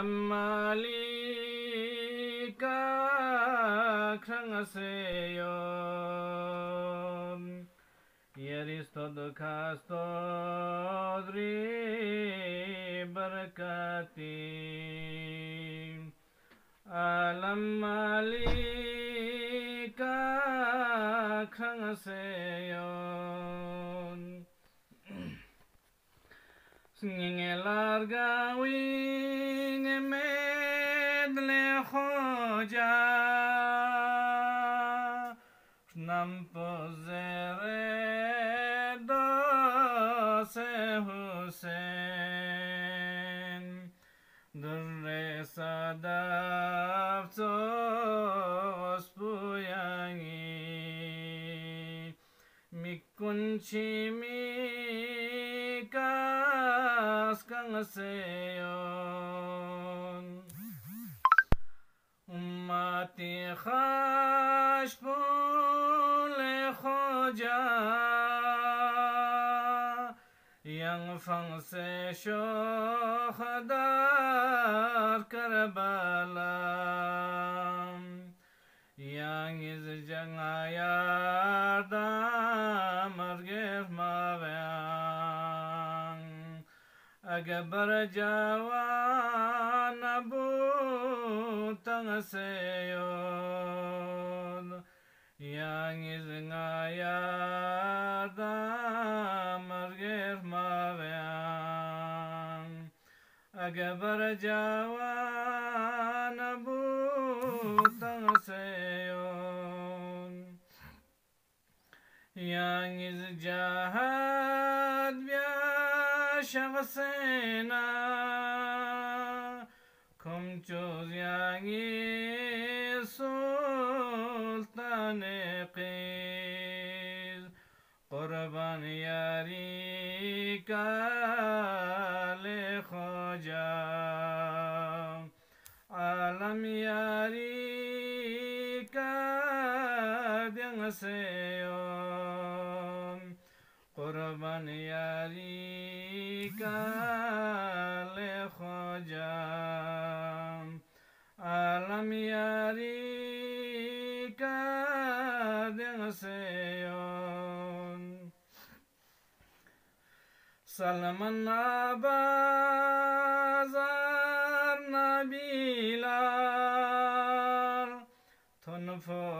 잠마 리까 크랑하세요 예리스토드 카스토드리 바르카티 알람마 리까 크랑하세요 Singing a larga wing medle khoja Nampozere do se Hussein Durre sadaf tos puyangi Mikunchi mikas askınısın Ummati haşbule hoca. Yang fangse şohadar Karbala Yang iz jangayar damar germaven Agabar jawan abu tangaseyon Yang iz ngayarda margir mavyang Agabar jawan abu tangaseyon Yang iz jahad bya shaghsena Kum choz yang iz sultan Qurban yari kale khoja. Alam yari kadang seyon. Qurban kale khoja Alam yari kadang seyon. Salman abazar nabilar Tonfo